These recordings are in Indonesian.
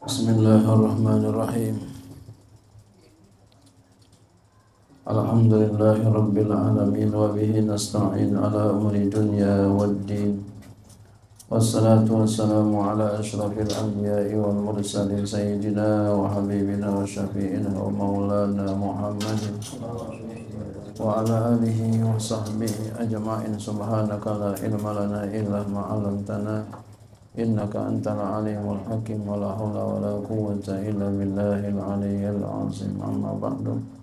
بسم الله الرحمن الرحيم. الحمد لله رب العالمين وبه نستعين على أمر الدنيا والدين. والصلاة والسلام على أشرف الأنبياء والمرسلين سيدنا وحبيبنا وشفيئنا ومولانا محمد وعلى آله وصحبه أجمعين. سبحانك لا علم لنا إلا ما علمتنا. lana illa ma'alamtana Innaka antal alimul hakim Wa la hawla wa la quwwata illa billahil aliyyil azim Amma ba'du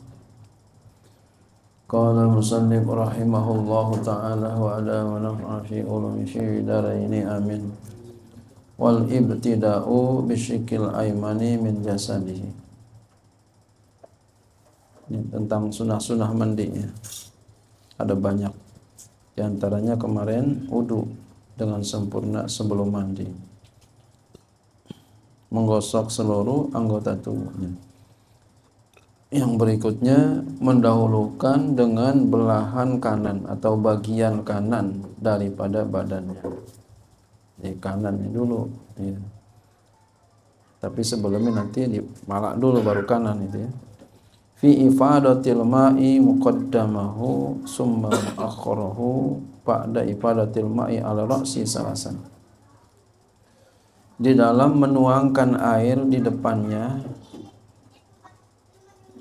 قال المصنف رحمه الله تعالى وعلى ونفع في علوم في دارين آمين والابتداء بشكل aymani min jasadihi ini tentang sunnah-sunnah mandinya ada banyak di antaranya kemarin wudu dengan sempurna sebelum mandi menggosok seluruh anggota tubuhnya yang berikutnya mendahulukan dengan belahan kanan atau bagian kanan daripada badannya. Di kanannya dulu. Ya. Tapi sebelumnya nanti dimalak dulu baru kanan itu ya. Fi ifadatil ma'i muqaddamahu summa akhrahu ba'da ifadatil ma'i ala ra'si salasan. Di dalam menuangkan air di depannya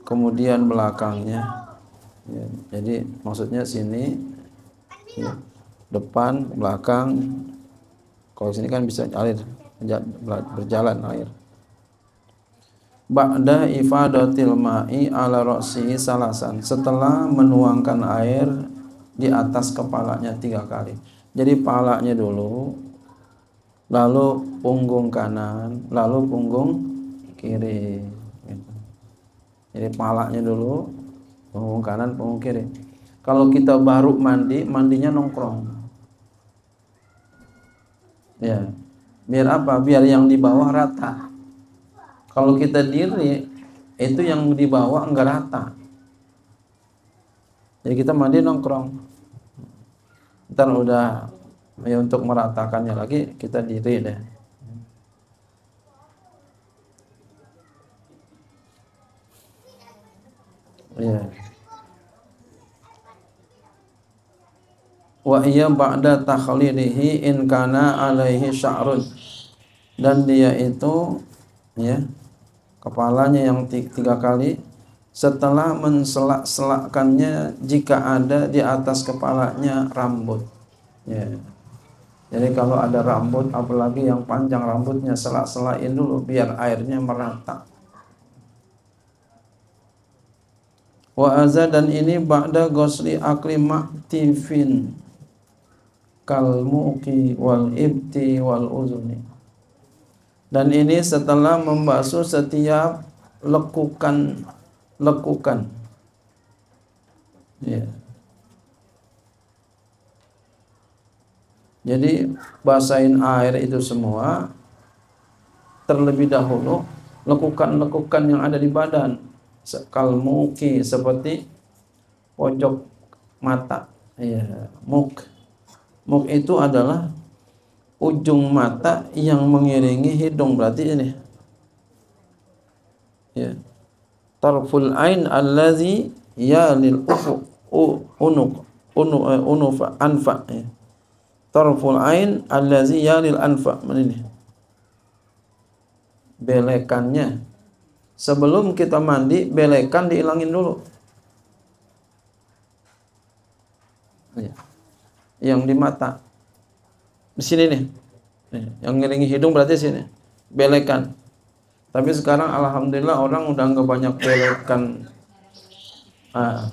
kemudian belakangnya ya, jadi maksudnya sini ya, depan belakang kalau sini kan bisa air berjalan air Ba'da ifadatil ma'i ala ra'sihi salasan setelah menuangkan air di atas kepalanya tiga kali jadi palanya dulu lalu punggung kanan lalu punggung kiri jadi palanya dulu, punggung kanan, punggung kiri. Kalau kita baru mandi, mandinya nongkrong. Ya. Biar apa? Biar yang di bawah rata. Kalau kita diri, itu yang di bawah enggak rata. Jadi kita mandi nongkrong. Ntar udah ya untuk meratakannya lagi kita diri deh. Ya. Wa iya ba'da takhlilihi in kana alaihi sya'run. Dan dia itu ya kepalanya yang tiga kali setelah menselak-selakkannya jika ada di atas kepalanya rambut. Ya. Jadi kalau ada rambut apalagi yang panjang rambutnya selak-selain dulu biar airnya merata. wa azza dan ini ba'da ghusli akli maktifin kal muqi wal ibti wal uzuni dan ini setelah membasuh setiap lekukan lekukan ya. Jadi basahin air itu semua terlebih dahulu lekukan-lekukan yang ada di badan. Kalmuki seperti pojok mata. Ya muk. Muk itu adalah ujung mata yang mengiringi hidung berarti ini. Ya tarful ain allazi lil ufu unuk unu unufa anfa ya. tarful ain allazi lil anfa ini? Belekannya. Sebelum kita mandi belekan dihilangin dulu. Iya. yang di mata. Di sini nih. Yang ngiringi hidung berarti sini. Belekan tapi sekarang alhamdulillah orang udah nggak banyak belekan ah.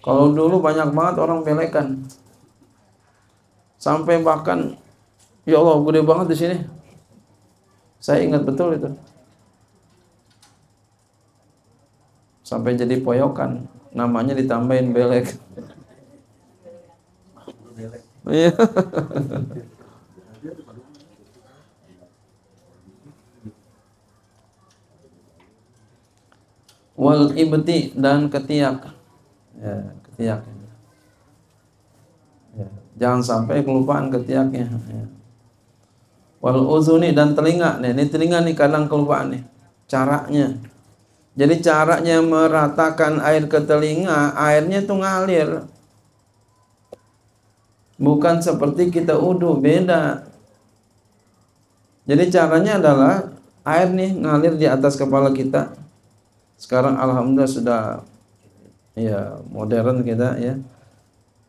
kalau dulu banyak banget orang belekan sampai bahkan ya Allah gede banget di sini saya ingat betul itu. Sampai jadi poyokan, namanya ditambahin belek. Iya. Wal ibti dan ketiak. Ya, ketiak. Ya, jangan sampai kelupaan ketiaknya. Ya. Wal uzuni dan telinga. Nih, ini telinga nih kadang kelupaan nih. Caranya. Jadi caranya meratakan air ke telinga, airnya itu ngalir. Bukan seperti kita udu, beda. Jadi caranya adalah air nih ngalir di atas kepala kita. Sekarang alhamdulillah sudah ya modern kita ya.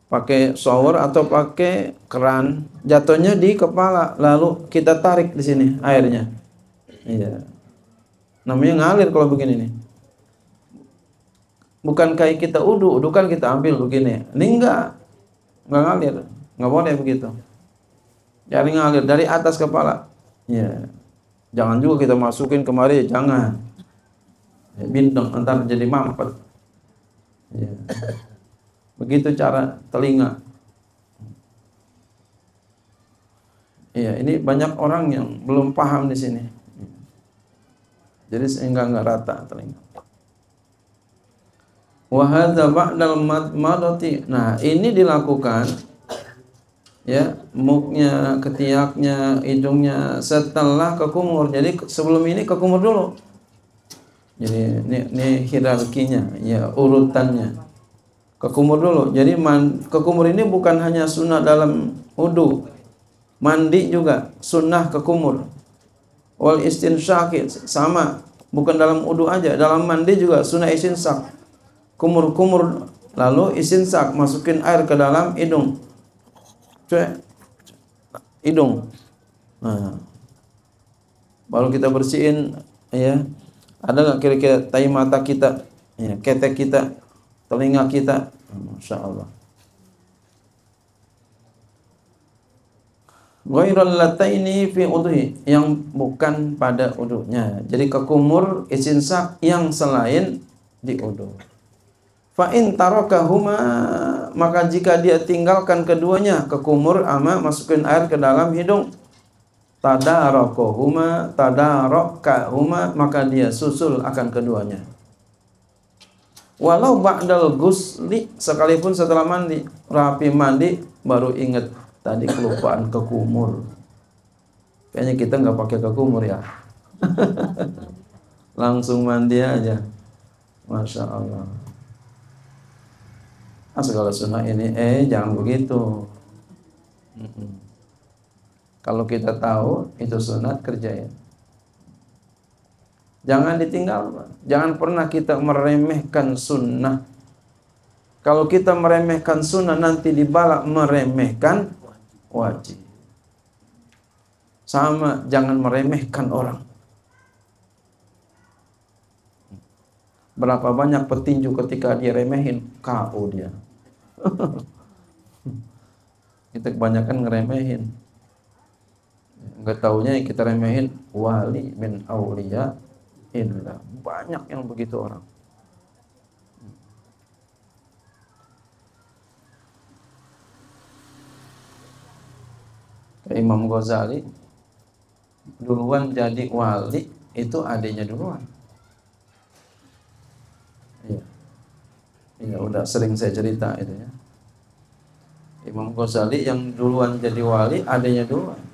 Pakai shower atau pakai keran jatuhnya di kepala lalu kita tarik di sini airnya. Iya. Namanya ngalir kalau begini nih. Bukan kayak kita udu udu kan kita ambil begini. Ini enggak enggak ngalir enggak boleh begitu. Jadi ngalir dari atas kepala. Ya jangan juga kita masukin kemari jangan ya, bintang antar jadi mampet ya. Begitu cara telinga. Iya, ini banyak orang yang belum paham di sini. Jadi sehingga nggak rata telinga. Wahada ba'dal madati. Nah, ini dilakukan ya, muknya, ketiaknya, hidungnya setelah kekumur. Jadi sebelum ini kekumur dulu. Jadi ini, ini hierarkinya, ya urutannya kekumur dulu. Jadi man, kekumur ini bukan hanya sunnah dalam wudhu, mandi juga sunnah kekumur. Wal istinsyaki sama, bukan dalam wudhu aja, dalam mandi juga sunnah istinsak. Kumur-kumur lalu istinsak masukin air ke dalam hidung. Cuek. Hidung. Nah. Baru kita bersihin ya. Ada nggak kira-kira tai mata kita, ya, ketek kita telinga kita. Masya Allah. Lataini fi yang bukan pada udhunya. Jadi kekumur isinsak yang selain di udhu. Fa in tarakahuma maka jika dia tinggalkan keduanya kekumur ama masukin air ke dalam hidung tadarakahuma tadarakahuma maka dia susul akan keduanya Walau ba'dal gusli sekalipun setelah mandi, rapi mandi baru ingat tadi kelupaan kekumur. Kayaknya kita nggak pakai kekumur ya. Langsung mandi aja. Masya Allah. Nah, segala sunnah ini, eh jangan begitu. Kalau kita tahu itu sunat kerjain. Jangan ditinggal. Jangan pernah kita meremehkan sunnah. Kalau kita meremehkan sunnah nanti dibalak meremehkan wajib. Sama jangan meremehkan orang. Berapa banyak petinju ketika dia remehin, KO dia. kita kebanyakan ngeremehin. Enggak taunya yang kita remehin wali min aulia illa. Banyak yang begitu orang. Imam Ghazali duluan jadi wali itu adanya duluan. Iya. Iya, udah sering saya cerita itu ya. Imam Ghazali yang duluan jadi wali adanya duluan.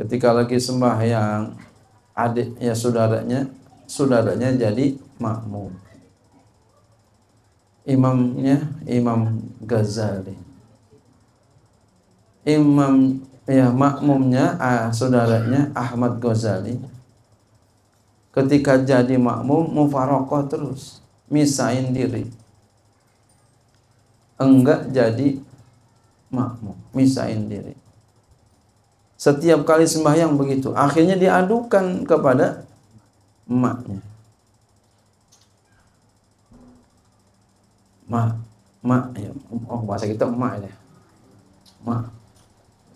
Ketika lagi sembahyang adiknya saudaranya saudaranya jadi makmum. Imamnya Imam Ghazali. Imam ya makmumnya ah, saudaranya Ahmad Ghazali. Ketika jadi makmum mufarokoh terus misain diri. Enggak jadi makmum misain diri setiap kali sembahyang begitu. Akhirnya diadukan kepada emaknya. Ma, ma, ya, oh bahasa kita emak ya. Ma,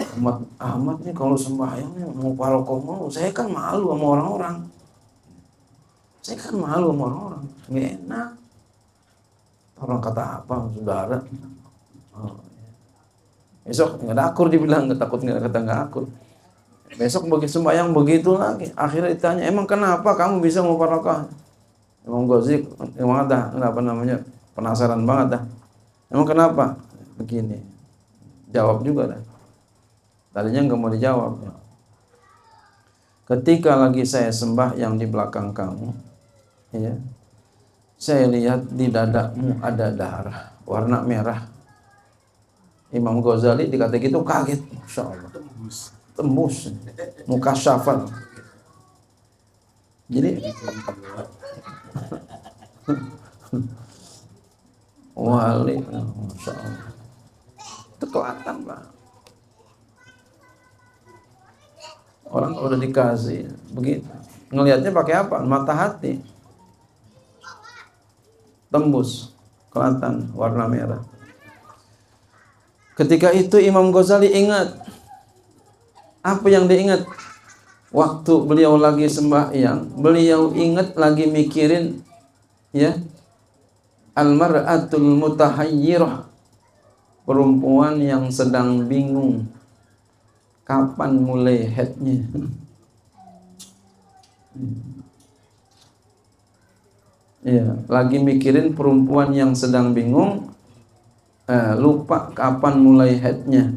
Ahmad, Ahmad nih kalau sembahyang mau parokoh mau, saya kan malu sama orang-orang. Saya kan malu sama orang-orang, enak. Orang kata apa, saudara? Oh, Besok nggak ada akur dibilang nggak takut nggak kata nggak akur. Besok bagi sembahyang begitu lagi. Akhirnya ditanya, emang kenapa kamu bisa mufarakah? Emang gozik, emang ada, apa namanya, penasaran banget dah. Emang kenapa? Begini. Jawab juga dah. Tadinya nggak mau dijawab. Ketika lagi saya sembah yang di belakang kamu, ya, saya lihat di dadamu ada darah warna merah. Imam Ghazali dikata gitu kaget, Masya Allah. Tembus. Muka syafat. Jadi wali, Masya Allah. Itu kelihatan Pak. Orang udah dikasih begitu. Ngelihatnya pakai apa? Mata hati. Tembus, kelihatan warna merah. Ketika itu Imam Ghazali ingat apa yang diingat? Waktu beliau lagi sembahyang, beliau ingat lagi mikirin ya al-mar'atul mutahayyirah perempuan yang sedang bingung kapan mulai headnya ya lagi mikirin perempuan yang sedang bingung eh, lupa kapan mulai headnya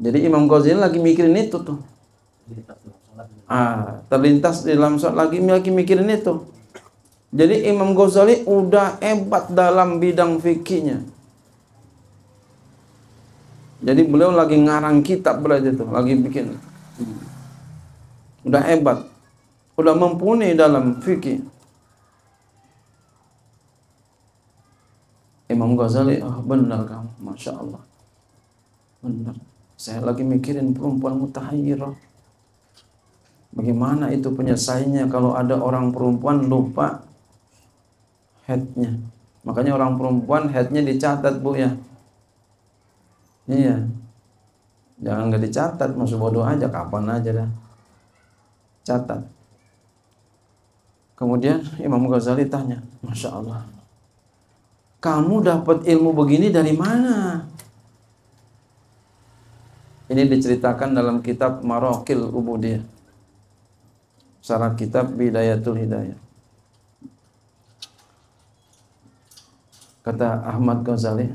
jadi Imam Ghazali lagi mikirin itu tuh ah terlintas di dalam sholat lagi lagi mikirin itu jadi Imam Ghazali udah hebat dalam bidang fikihnya jadi beliau lagi ngarang kitab belajar itu, lagi bikin. Udah hebat. Udah mumpuni dalam fikih. Imam Ghazali, oh benar kamu, Masya Allah. Benar. Saya lagi mikirin perempuan mutahayyirah. Bagaimana itu penyelesaiannya kalau ada orang perempuan lupa headnya. Makanya orang perempuan headnya dicatat bu ya. Iya. Jangan nggak dicatat, masuk bodoh aja kapan aja dah. Catat. Kemudian Imam Ghazali tanya, Masya Allah, kamu dapat ilmu begini dari mana? Ini diceritakan dalam kitab Marokil Ubudiyah. Syarat kitab Bidayatul Hidayah. Kata Ahmad Ghazali,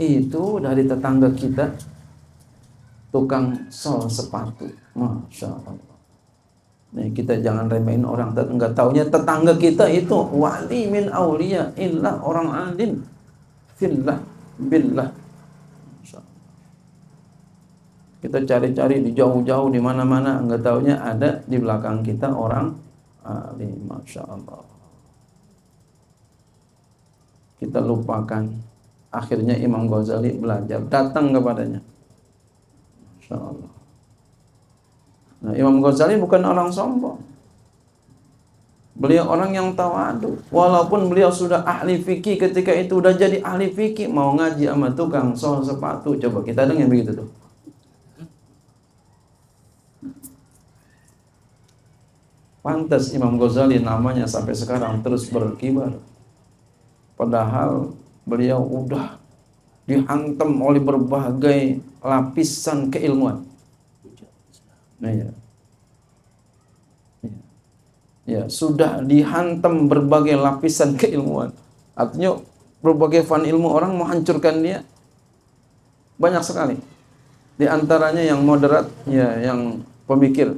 itu dari tetangga kita tukang sol sepatu masya Allah nih kita jangan remehin orang. Nggak taunya tetangga kita itu wali min aulia illa orang alim fillah billah. Kita cari-cari di jauh-jauh di mana-mana. Nggak taunya ada di belakang kita orang alim masya Allah. Kita lupakan. Akhirnya Imam Ghazali belajar, datang kepadanya. Masya Allah. Nah, Imam Ghazali bukan orang sombong. Beliau orang yang tawadu. Walaupun beliau sudah ahli fikih ketika itu udah jadi ahli fikih mau ngaji sama tukang sol sepatu. Coba kita dengar begitu tuh. Pantas Imam Ghazali namanya sampai sekarang terus berkibar. Padahal beliau udah dihantam oleh berbagai lapisan keilmuan. Nah, ya. ya. Sudah dihantam berbagai lapisan keilmuan. Artinya berbagai fan ilmu orang mau hancurkan dia banyak sekali. Di antaranya yang moderat, ya, yang pemikir.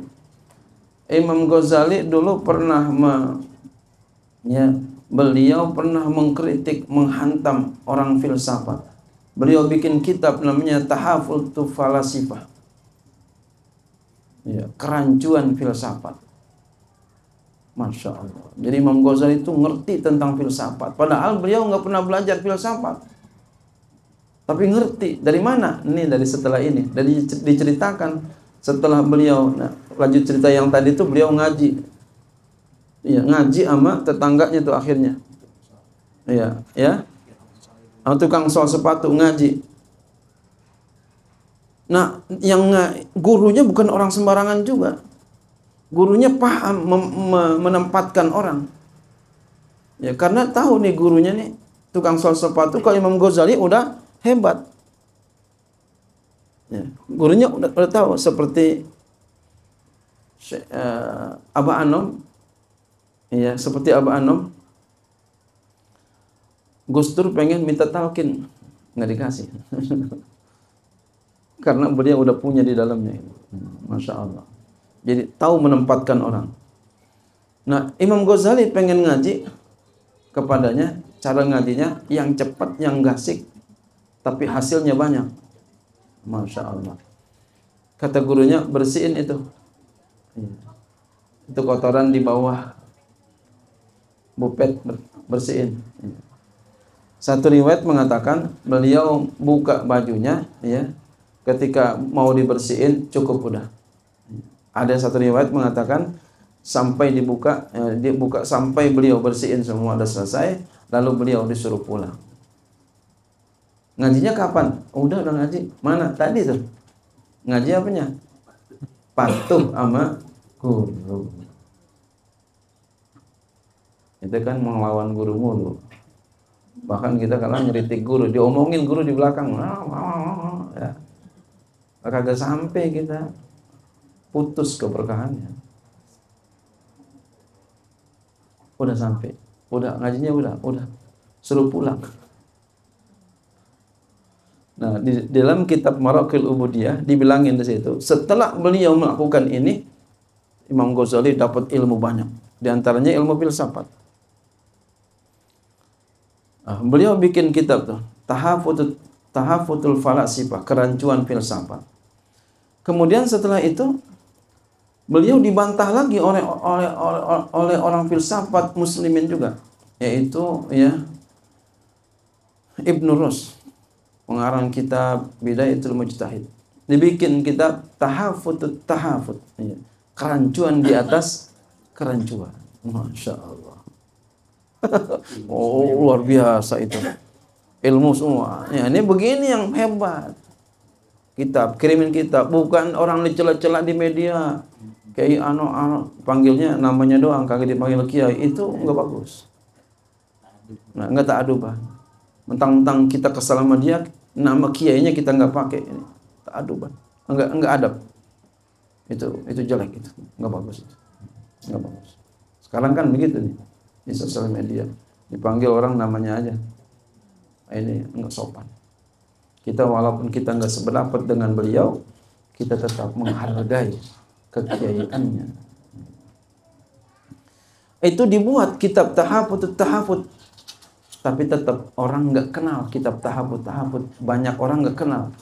Imam Ghazali dulu pernah me, ya, beliau pernah mengkritik, menghantam orang filsafat. Beliau bikin kitab namanya Tahaful Falasifah. Ya, kerancuan filsafat. Masya Allah. Jadi Imam Ghazali itu ngerti tentang filsafat. Padahal beliau nggak pernah belajar filsafat. Tapi ngerti. Dari mana? Ini dari setelah ini. Dari diceritakan setelah beliau, nah, lanjut cerita yang tadi itu beliau ngaji Iya, ngaji sama tetangganya tuh akhirnya. Iya, ya. Sama tukang sol sepatu ngaji. Nah, yang gurunya bukan orang sembarangan juga. Gurunya paham menempatkan orang. Ya, karena tahu nih gurunya nih tukang sol sepatu kalau Imam Ghazali udah hebat. Ya, gurunya udah, udah tahu seperti uh, Aba Anom Ya, seperti Abah Anom. Gus Dur pengen minta talkin, nggak dikasih. karena beliau udah punya di dalamnya. Masya Allah. Jadi tahu menempatkan orang. Nah, Imam Ghazali pengen ngaji kepadanya, cara ngajinya yang cepat, yang gasik, tapi hasilnya banyak. Masya Allah. Kata gurunya, bersihin itu. Iya. Itu kotoran di bawah bupet bersihin. Iya. Satu riwayat mengatakan beliau buka bajunya ya ketika mau dibersihin cukup udah. Ada satu riwayat mengatakan sampai dibuka eh, dibuka sampai beliau bersihin semua udah selesai lalu beliau disuruh pulang. Ngajinya kapan? Udah udah ngaji. Mana? Tadi tuh. Ngaji apanya? Patuh sama guru. Itu kan melawan guru mulu bahkan kita kadang ngeritik guru diomongin guru di belakang ya kagak sampai kita putus keberkahannya. Udah sampai. Udah ngajinya udah udah. Suruh pulang. Nah di dalam kitab Marakil Ubudiyah dibilangin di situ setelah beliau melakukan ini Imam Ghazali dapat ilmu banyak. Di antaranya ilmu filsafat. Uh, beliau bikin kitab tuh, Tahafutul Tahafutul Falasifah, kerancuan filsafat. Kemudian setelah itu beliau dibantah lagi oleh oleh oleh, oleh orang filsafat muslimin juga, yaitu ya Ibnu Rus, pengarang kitab Bidayatul Mujtahid. Dibikin kitab Tahafutut Tahafut, ya. kerancuan di atas kerancuan. Masya Allah oh luar biasa itu ilmu semua ya ini begini yang hebat kitab kirimin kitab. Bukan orang dicela-cela di media. Kayak ano ano panggilnya namanya doang kagak dipanggil kiai. Itu enggak bagus. Nah enggak tak adubah mentang-mentang kita kesal sama dia nama kiainya kita enggak pakai. Ini tak adubah enggak enggak adab. Itu itu jelek itu. Enggak bagus itu. Enggak bagus. Sekarang kan begitu nih di sosial media. Dipanggil orang namanya aja. Ini enggak sopan. Kita walaupun kita enggak sependapat dengan beliau, kita tetap menghargai kekiaiannya. Itu dibuat kitab tahafut tahafut tapi tetap orang nggak kenal kitab tahafut tahafut banyak orang nggak kenal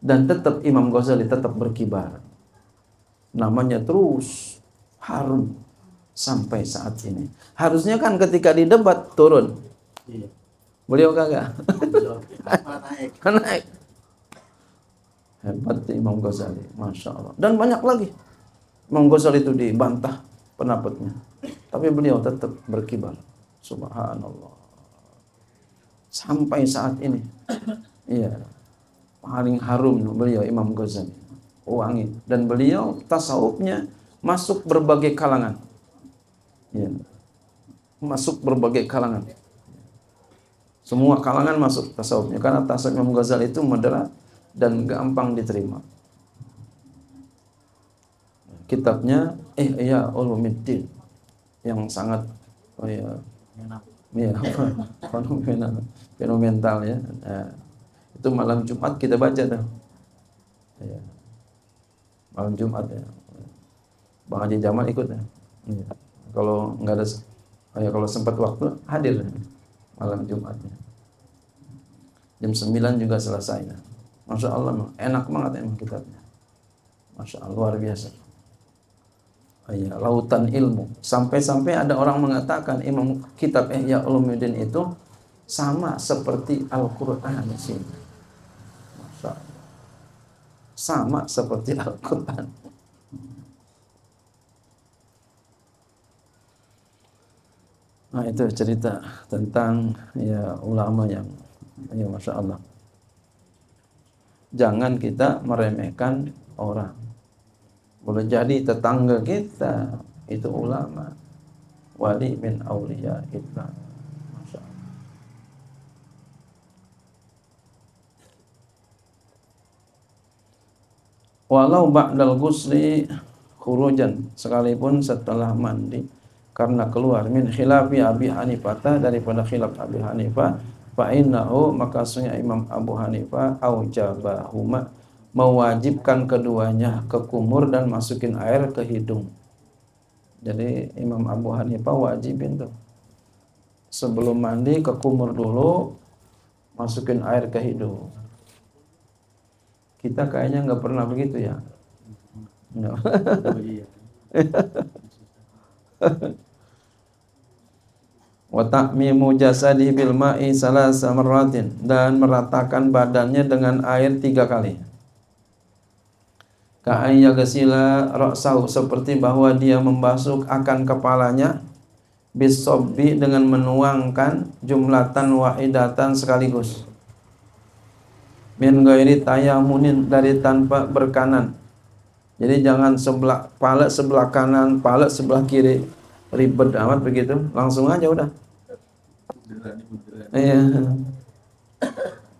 dan tetap Imam Ghazali tetap berkibar namanya terus harum sampai saat ini. Harusnya kan ketika di debat turun. Iya. Beliau kagak. naik. naik. Hebat Imam Ghazali, masya Allah. Dan banyak lagi. Imam Ghazali itu dibantah pendapatnya, tapi beliau tetap berkibar. Subhanallah. Sampai saat ini, iya, paling harum beliau Imam Ghazali, wangi. Dan beliau tasawufnya masuk berbagai kalangan ya, masuk berbagai kalangan. Semua kalangan masuk tasawufnya karena tasawuf Imam Ghazali itu moderat dan gampang diterima. Kitabnya eh ya Ulumuddin yang sangat oh ya ya fenomenal fenomenal ya. Nah, itu malam Jumat kita baca tuh. Ya. Malam Jumat ya. Bang Haji Jamal ikut ya. ya kalau nggak ada ya kalau sempat waktu hadir malam Jumatnya. Jam 9 juga selesai. Ya. Masya Allah enak banget emang kitabnya. Masya Allah luar biasa. Iya, lautan ilmu. Sampai-sampai ada orang mengatakan imam kitab Ihya Ulumuddin itu sama seperti Al-Quran sih sama seperti Al-Quran Nah, itu cerita tentang ya ulama yang ya masya Allah. Jangan kita meremehkan orang. Boleh jadi tetangga kita itu ulama, wali min aulia kita. Walau ba'dal ghusli khurujan sekalipun setelah mandi karena keluar min khilafi Abi Hanifah daripada khilaf Abi Hanifah fa innahu maka sungguh Imam Abu Hanifah aujabahuma mewajibkan keduanya ke kumur dan masukin air ke hidung. Jadi Imam Abu Hanifah wajibin tuh. Sebelum mandi ke kumur dulu, masukin air ke hidung. Kita kayaknya nggak pernah begitu ya. No. Oh, iya. wa ta'mimu jasadihi bil ma'i salasa marratin dan meratakan badannya dengan air tiga kali. Ka'an yagasila ra'sahu seperti bahwa dia membasuh akan kepalanya bisobbi dengan menuangkan jumlatan wahidatan sekaligus. Min ghairi tayamunin dari tanpa berkanan. Jadi jangan sebelah pala sebelah kanan, pala sebelah kiri. Ribet amat begitu. Langsung aja udah. Iya.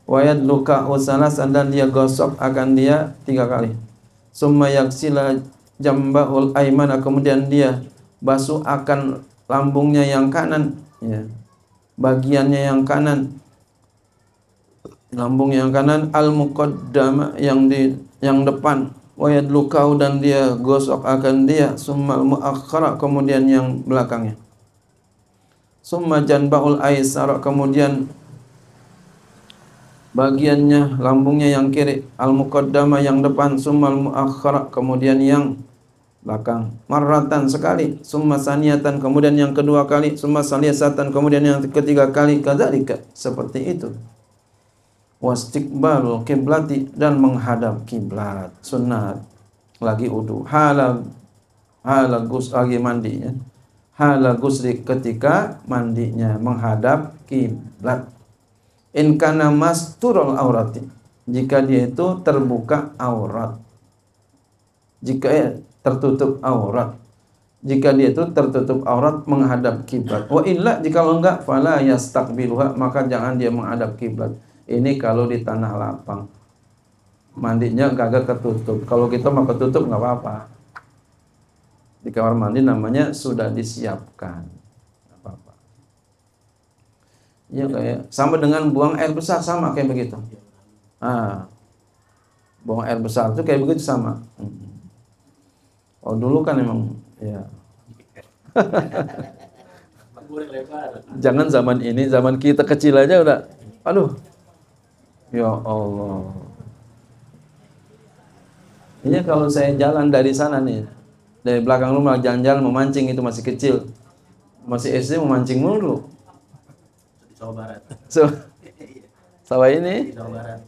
Wayat luka usalas dan dia gosok akan dia tiga kali. Summa yaksila jambahul aiman kemudian dia basuh akan lambungnya yang kanan. Ya bagiannya yang kanan. Lambung yang kanan al muqaddama yang di yang depan wayad lukau dan dia gosok akan dia summa muakhara kemudian yang belakangnya. Summa janbaul aisar kemudian bagiannya lambungnya yang kiri al muqaddama yang depan summa muakhara kemudian yang belakang. Marratan sekali summa saniatan kemudian yang kedua kali summa saliasatan kemudian yang ketiga kali kadzalika. Seperti itu wastiqbalul kiblati dan menghadap kiblat. Sunat. Lagi udu. Hala hala gus lagi mandinya. Hala gusli ketika mandinya menghadap kiblat. In kana masturul aurati. Jika dia itu terbuka aurat. Jika ya, tertutup aurat. Jika dia itu tertutup aurat menghadap kiblat. Wa illa jika enggak fala yastaqbiluha maka jangan dia menghadap kiblat ini kalau di tanah lapang. Mandinya kagak ketutup. Kalau kita mau ketutup nggak apa-apa. Di kamar mandi namanya sudah disiapkan. Apa-apa. Ya kayak sama dengan buang air besar sama kayak begitu. Ah, buang air besar itu kayak begitu sama. Oh dulu kan emang ya. Jangan zaman ini, zaman kita kecil aja udah, aduh, Ya Allah. Ini kalau saya jalan dari sana nih, dari belakang rumah jalan-jalan memancing itu masih kecil, masih SD memancing mulu. Jawa Barat. So, sawah ini? Jawa Barat.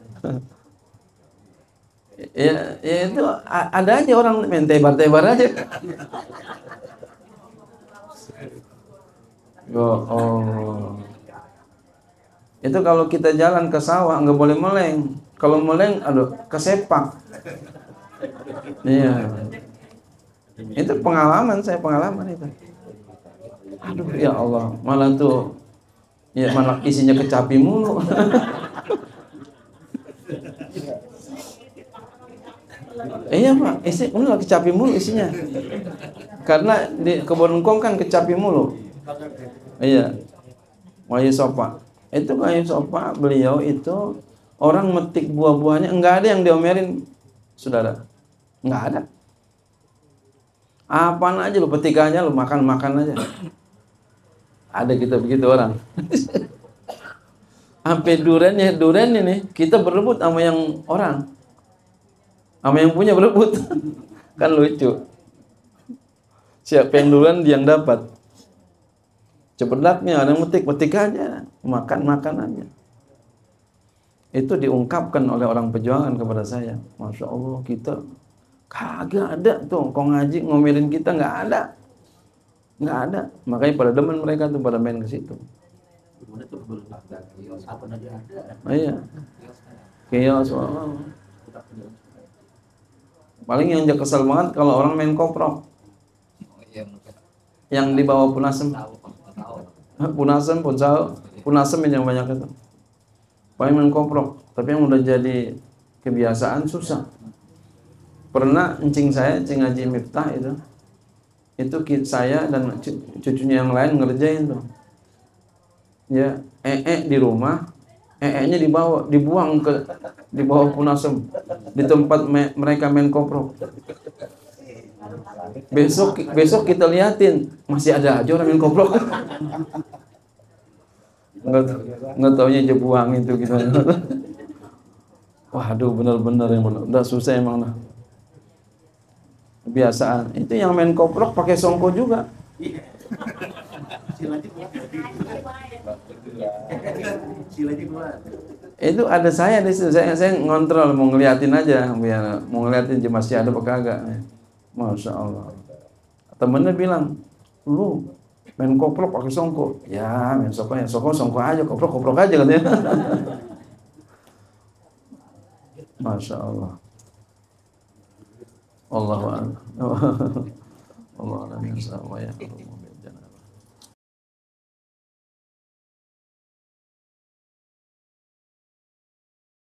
ya, ya itu ada aja orang main tebar-tebar aja. Ya Allah. Itu kalau kita jalan ke sawah nggak boleh meleng. Kalau meleng, aduh, kesepak. Iya. Itu pengalaman saya pengalaman itu. Aduh ya Allah, malah tuh ya malah isinya kecapi mulu. iya pak, isi malah kecapi mulu isinya. Karena di kebun kong kan kecapi mulu. Iya. Wahyu sopa itu kayak sopa beliau itu orang metik buah-buahnya enggak ada yang diomelin saudara. Enggak ada. Apaan aja lu petikannya lu makan-makan aja. Ada kita begitu orang. Sampai durennya duren ini kita berebut sama yang orang. Sama yang punya berebut. Kan lucu. Siapa yang duluan yang dapat Cepedaknya ada yang metik, metik aja, makan makanannya. Itu diungkapkan oleh orang perjuangan kepada saya. Masya Allah kita kagak ada tuh, kau ngaji ngomelin kita nggak ada, nggak ada. Makanya pada demen mereka tuh pada main ke situ. Oh, iya. Kios, oh. Paling yang kesel banget kalau orang main koprok. Yang di bawah punasem. Punasem, punsal, punasem yang banyak itu. Paling main koprok, tapi yang udah jadi kebiasaan susah. Pernah encing saya, encing Haji Miftah itu, itu saya dan cucunya yang lain ngerjain tuh. Ya, ee -e di rumah, ee-nya dibawa dibuang ke di bawah punasem di tempat me, mereka main koprok besok besok kita liatin. Masih ada aja orang koprok nggak nggak taunya jebuang itu gitu. Waduh benar-benar yang benar. Udah susah emang lah. Kebiasaan. Itu yang main koprok pakai songko juga. Itu ada saya di situ. Saya saya ngontrol mau ngeliatin aja biar mau ngeliatin masih ada apa kagak masya Allah. Temennya bilang lu main koprok pakai songko. Ya main songko ya songko songko aja koprok koprok aja katanya. Masya Allah. Allah Allah Allah Allah